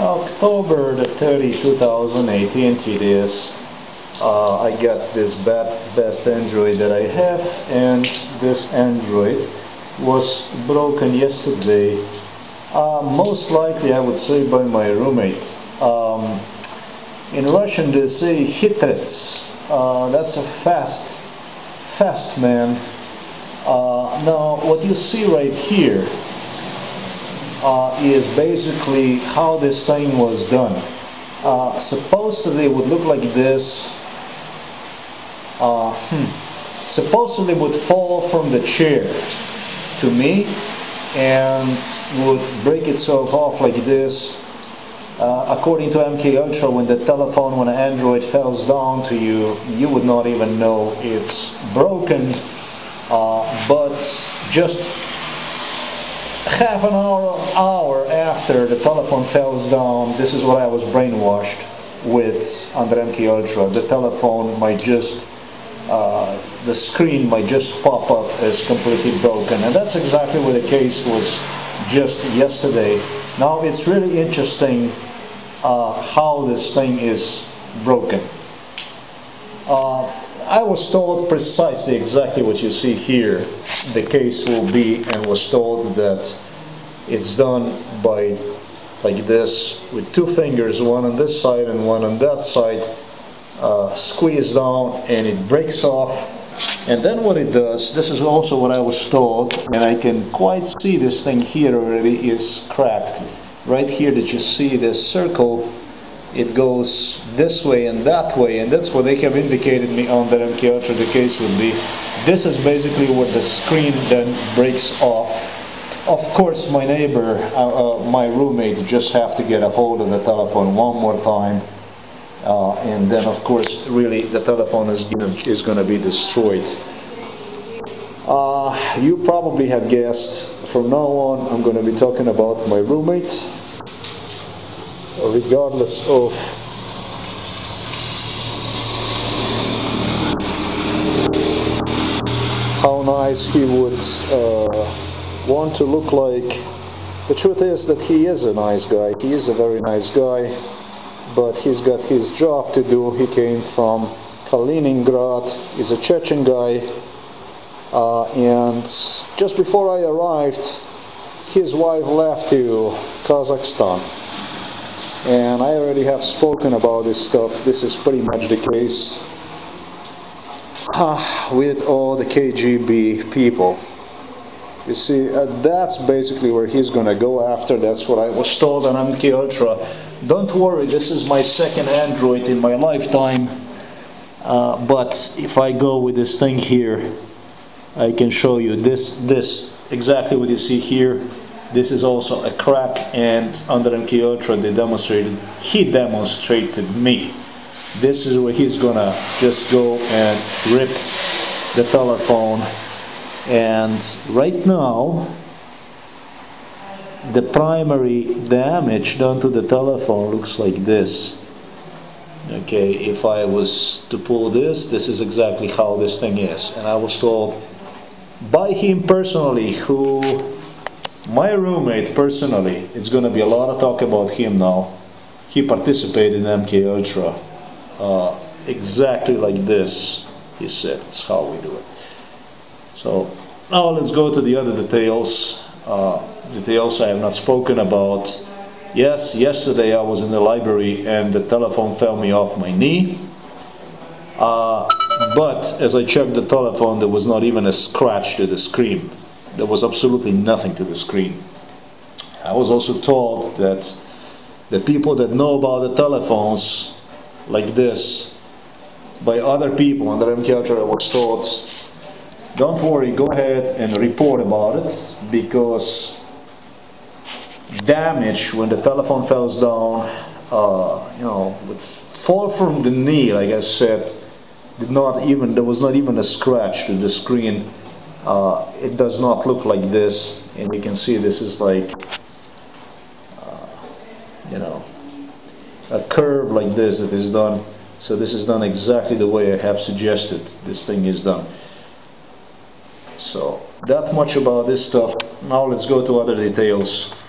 October the 30, 2018 TDS. Uh, I got this bad, best Android that I have and this Android was broken yesterday uh, most likely I would say by my roommate. Um, in Russian they say hitrets. Uh, that's a fast, fast man. Uh, now what you see right here uh, is basically how this thing was done. Uh, supposedly it would look like this. Uh, hmm. Supposedly would fall from the chair to me and would break itself off like this. Uh, according to MK Ultra, when the telephone, when an Android falls down to you, you would not even know it's broken. Uh, but just half an hour, hour after the telephone falls down, this is what I was brainwashed with under MK Ultra. The telephone might just, uh, the screen might just pop up as completely broken. And that's exactly what the case was just yesterday. Now it's really interesting uh, how this thing is broken. Uh, I was told precisely exactly what you see here the case will be and was told that it's done by like this with two fingers, one on this side and one on that side, uh, squeeze down and it breaks off. And then what it does, this is also what I was told, and I can quite see this thing here already is cracked. Right here that you see this circle it goes this way and that way and that's what they have indicated me on that MK Ultra the case would be. This is basically what the screen then breaks off. Of course my neighbor uh, uh, my roommate just have to get a hold of the telephone one more time uh, and then of course really the telephone is gonna, is going to be destroyed. Uh, you probably have guessed. From now on I'm going to be talking about my roommate regardless of how nice he would uh, want to look like. The truth is that he is a nice guy. He is a very nice guy, but he's got his job to do. He came from Kaliningrad. He's a Chechen guy. Uh, and just before I arrived, his wife left to Kazakhstan and I already have spoken about this stuff. This is pretty much the case uh, with all the KGB people. You see, uh, that's basically where he's gonna go after. That's what I was told on MK Ultra. Don't worry, this is my second Android in my lifetime. Uh, but if I go with this thing here, I can show you this, this exactly what you see here this is also a crack and under MK Ultra they demonstrated, he demonstrated me. This is where he's gonna just go and rip the telephone. And right now the primary damage done to the telephone looks like this. Okay if I was to pull this this is exactly how this thing is. And I was told by him personally who my roommate, personally, it's going to be a lot of talk about him now. He participated in MK Ultra uh, exactly like this. He said, it's how we do it. So now let's go to the other details. Uh, details I have not spoken about. Yes, yesterday I was in the library and the telephone fell me off my knee. Uh, but as I checked the telephone, there was not even a scratch to the screen there was absolutely nothing to the screen. I was also told that the people that know about the telephones like this by other people under MKUltra was told don't worry go ahead and report about it because damage when the telephone falls down uh, you know would fall from the knee like I said did not even there was not even a scratch to the screen uh, it does not look like this and you can see this is like uh, you know a curve like this that is done. So this is done exactly the way I have suggested this thing is done. So that much about this stuff. Now let's go to other details